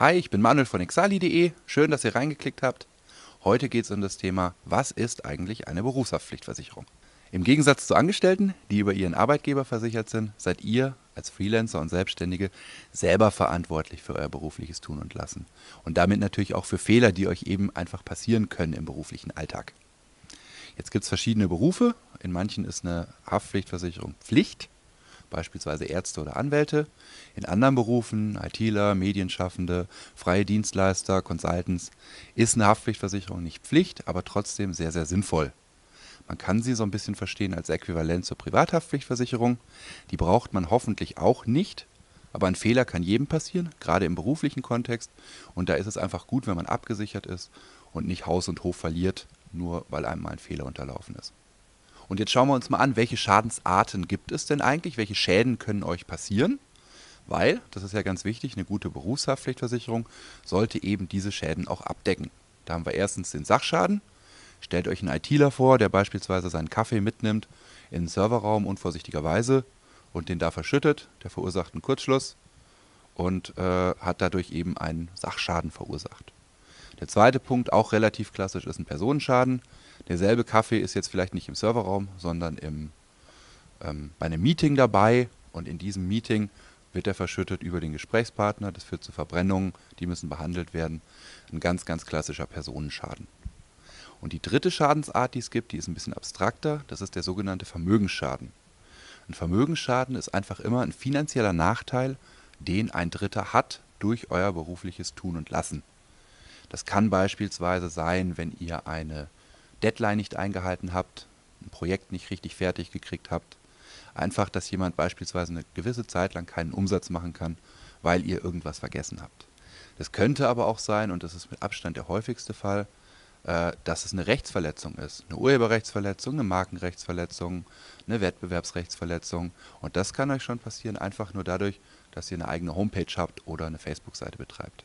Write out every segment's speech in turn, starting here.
Hi, ich bin Manuel von exali.de. Schön, dass ihr reingeklickt habt. Heute geht es um das Thema, was ist eigentlich eine Berufshaftpflichtversicherung? Im Gegensatz zu Angestellten, die über ihren Arbeitgeber versichert sind, seid ihr als Freelancer und Selbstständige selber verantwortlich für euer berufliches Tun und Lassen. Und damit natürlich auch für Fehler, die euch eben einfach passieren können im beruflichen Alltag. Jetzt gibt es verschiedene Berufe. In manchen ist eine Haftpflichtversicherung Pflicht beispielsweise Ärzte oder Anwälte. In anderen Berufen, ITler, Medienschaffende, freie Dienstleister, Consultants, ist eine Haftpflichtversicherung nicht Pflicht, aber trotzdem sehr, sehr sinnvoll. Man kann sie so ein bisschen verstehen als Äquivalent zur Privathaftpflichtversicherung. Die braucht man hoffentlich auch nicht, aber ein Fehler kann jedem passieren, gerade im beruflichen Kontext. Und da ist es einfach gut, wenn man abgesichert ist und nicht Haus und Hof verliert, nur weil einem mal ein Fehler unterlaufen ist. Und jetzt schauen wir uns mal an, welche Schadensarten gibt es denn eigentlich? Welche Schäden können euch passieren? Weil, das ist ja ganz wichtig, eine gute Berufshaftpflichtversicherung sollte eben diese Schäden auch abdecken. Da haben wir erstens den Sachschaden. Stellt euch einen ITler vor, der beispielsweise seinen Kaffee mitnimmt in den Serverraum unvorsichtigerweise und den da verschüttet. Der verursacht einen Kurzschluss und äh, hat dadurch eben einen Sachschaden verursacht. Der zweite Punkt, auch relativ klassisch, ist ein Personenschaden. Derselbe Kaffee ist jetzt vielleicht nicht im Serverraum, sondern im, ähm, bei einem Meeting dabei. Und in diesem Meeting wird er verschüttet über den Gesprächspartner. Das führt zu Verbrennungen, die müssen behandelt werden. Ein ganz, ganz klassischer Personenschaden. Und die dritte Schadensart, die es gibt, die ist ein bisschen abstrakter. Das ist der sogenannte Vermögensschaden. Ein Vermögensschaden ist einfach immer ein finanzieller Nachteil, den ein Dritter hat durch euer berufliches Tun und Lassen. Das kann beispielsweise sein, wenn ihr eine Deadline nicht eingehalten habt, ein Projekt nicht richtig fertig gekriegt habt. Einfach, dass jemand beispielsweise eine gewisse Zeit lang keinen Umsatz machen kann, weil ihr irgendwas vergessen habt. Das könnte aber auch sein, und das ist mit Abstand der häufigste Fall, äh, dass es eine Rechtsverletzung ist. Eine Urheberrechtsverletzung, eine Markenrechtsverletzung, eine Wettbewerbsrechtsverletzung. Und das kann euch schon passieren, einfach nur dadurch, dass ihr eine eigene Homepage habt oder eine Facebook-Seite betreibt.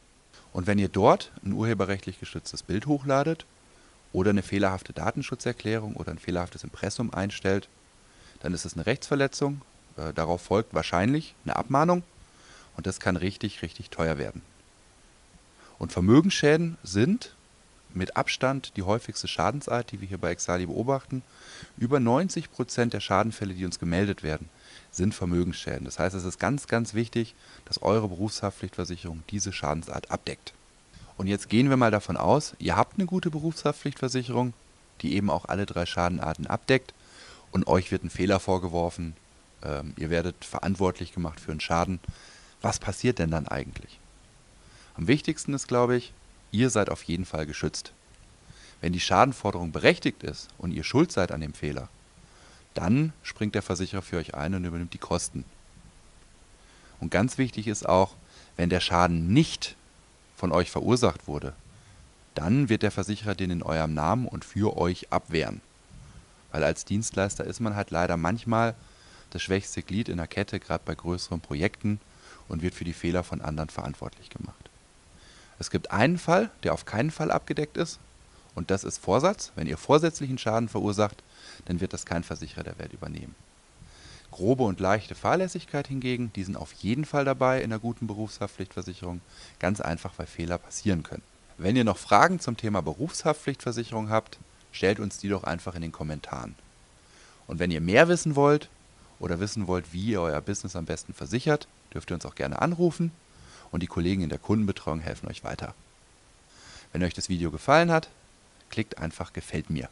Und wenn ihr dort ein urheberrechtlich geschütztes Bild hochladet oder eine fehlerhafte Datenschutzerklärung oder ein fehlerhaftes Impressum einstellt, dann ist es eine Rechtsverletzung. Äh, darauf folgt wahrscheinlich eine Abmahnung und das kann richtig, richtig teuer werden. Und Vermögensschäden sind mit Abstand die häufigste Schadensart, die wir hier bei Exali beobachten. Über 90 Prozent der Schadenfälle, die uns gemeldet werden, sind Vermögensschäden. Das heißt, es ist ganz, ganz wichtig, dass eure Berufshaftpflichtversicherung diese Schadensart abdeckt. Und jetzt gehen wir mal davon aus, ihr habt eine gute Berufshaftpflichtversicherung, die eben auch alle drei Schadenarten abdeckt und euch wird ein Fehler vorgeworfen, ähm, ihr werdet verantwortlich gemacht für einen Schaden. Was passiert denn dann eigentlich? Am wichtigsten ist, glaube ich, ihr seid auf jeden Fall geschützt. Wenn die Schadenforderung berechtigt ist und ihr schuld seid an dem Fehler, dann springt der Versicherer für euch ein und übernimmt die Kosten. Und ganz wichtig ist auch, wenn der Schaden nicht von euch verursacht wurde, dann wird der Versicherer den in eurem Namen und für euch abwehren. Weil als Dienstleister ist man halt leider manchmal das schwächste Glied in der Kette, gerade bei größeren Projekten, und wird für die Fehler von anderen verantwortlich gemacht. Es gibt einen Fall, der auf keinen Fall abgedeckt ist, und das ist Vorsatz. Wenn ihr vorsätzlichen Schaden verursacht, dann wird das kein Versicherer der Welt übernehmen. Grobe und leichte Fahrlässigkeit hingegen, die sind auf jeden Fall dabei in der guten Berufshaftpflichtversicherung, ganz einfach, weil Fehler passieren können. Wenn ihr noch Fragen zum Thema Berufshaftpflichtversicherung habt, stellt uns die doch einfach in den Kommentaren. Und wenn ihr mehr wissen wollt oder wissen wollt, wie ihr euer Business am besten versichert, dürft ihr uns auch gerne anrufen und die Kollegen in der Kundenbetreuung helfen euch weiter. Wenn euch das Video gefallen hat, klickt einfach Gefällt mir.